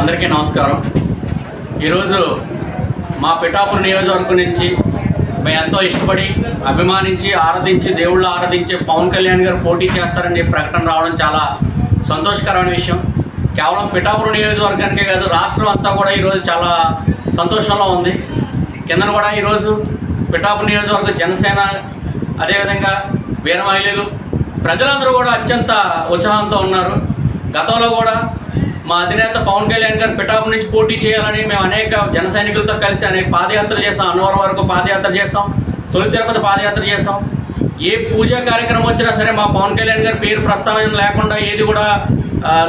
అందరికీ నమస్కారం. ఈరోజు మా పిఠాపురం నియోజకవర్గం నుంచి మేము ఎంతో ఇష్టపడి అభిమానించి ఆరాధించి దేవుళ్ళు ఆరాధించే పవన్ కళ్యాణ్ గారు పోటీ చేస్తారని ప్రకటన రావడం చాలా సంతోషకరమైన విషయం. కేవలం పిఠాపురం నియోజకవర్గానికే కాదు రాష్ట్రం అంతా కూడా ఈరోజు చాలా సంతోషంలో ఉంది. కిందన కూడా ఈరోజు పిఠాపురం నియోజకవర్గ జనసేన అదేవిధంగా వీర మహిళలు ప్రజలందరూ కూడా అత్యంత ఉత్సాహంతో ఉన్నారు. గతంలో కూడా మా అధినేత పవన్ కళ్యాణ్ గారు పిఠాపు నుంచి పోటీ చేయాలని మేము అనేక జన సైనికులతో కలిసి అనేక పాదయాత్ర చేస్తాం అన్నవరం వరకు పాదయాత్ర చేస్తాం తొలి తిరుపతి పాదయాత్ర చేస్తాం ఏ పూజా కార్యక్రమం వచ్చినా సరే మా పవన్ కళ్యాణ్ గారి పేరు ప్రస్తావన లేకుండా ఏది కూడా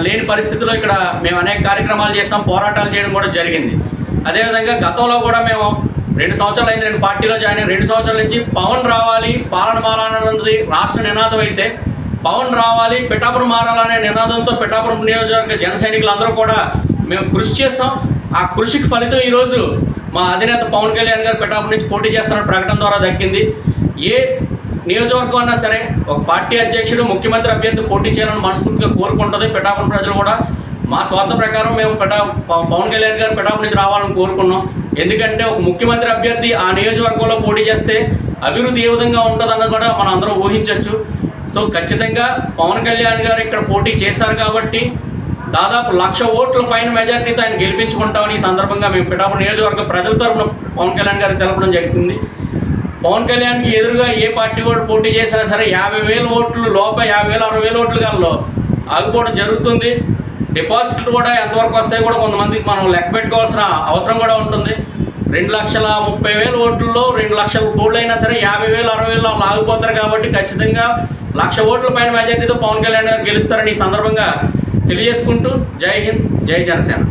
లేని పరిస్థితిలో ఇక్కడ మేము అనేక కార్యక్రమాలు చేస్తాం పోరాటాలు చేయడం కూడా జరిగింది. అదేవిధంగా గతంలో కూడా మేము రెండు సంవత్సరాలు అయింది. నేను పార్టీలో జాయిన్ రెండు సంవత్సరాల నుంచి పవన్ రావాలి పాలన మారాలన్నది రాష్ట్ర నినాదం అయితే పవన్ రావాలి పిఠాపురం మారాలనే నినాదంతో పిఠాపురం నియోజకవర్గ జన సైనికులందరూ కూడా మేము కృషి చేస్తాం. ఆ కృషికి ఫలితం ఈరోజు మా అధినేత పవన్ కళ్యాణ్ గారు పిఠాపురం నుంచి పోటీ చేస్తున్న ప్రకటన ద్వారా దక్కింది. ఏ నియోజకవర్గం అన్నా సరే ఒక పార్టీ అధ్యక్షుడు ముఖ్యమంత్రి అభ్యర్థి పోటీ చేయాలని మనస్ఫూర్తిగా కోరుకుంటుంది పిఠాపురం ప్రజలు కూడా. మా స్వార్థ ప్రకారం మేము పిఠా పవన్ కళ్యాణ్ గారు పిఠాపురం నుంచి రావాలని కోరుకున్నాం. ఎందుకంటే ఒక ముఖ్యమంత్రి అభ్యర్థి ఆ నియోజకవర్గంలో పోటీ చేస్తే అభివృద్ధి ఏ విధంగా ఉంటుందన్నది కూడా మనం అందరం ఊహించవచ్చు సో ఖచ్చితంగా పవన్ కళ్యాణ్ గారు ఇక్కడ పోటీ చేశారు కాబట్టి దాదాపు లక్ష ఓట్ల పైన మెజార్టీతో ఆయన గెలిపించుకుంటామని ఈ సందర్భంగా మేము పిఠాపురం నియోజకవర్గ ప్రజల తరపున పవన్ కళ్యాణ్ గారికి తెలపడం జరుగుతుంది. పవన్ కళ్యాణ్కి ఎదురుగా ఏ పార్టీ కూడా పోటీ చేసినా సరే యాభై వేల ఓట్లు లోప యాభై వేల అరవై వేల ఓట్లు కల్లో ఆగిపోవడం జరుగుతుంది. డిపాజిట్లు కూడా ఎంతవరకు వస్తాయి కూడా కొంతమందికి మనం లెక్క పెట్టుకోవాల్సిన అవసరం కూడా ఉంటుంది. రెండు లక్షల ముప్పై వేల ఓట్లలో రెండు లక్షల కోట్లు అయినా సరే యాభై వేలు అరవై వేలు లాగిపోతారు కాబట్టి ఖచ్చితంగా లక్ష ఓట్ల పైన మెజార్టీతో పవన్ కళ్యాణ్ గారు గెలుస్తారని ఈ సందర్భంగా తెలియజేసుకుంటూ జై హింద్ జై జనసేన.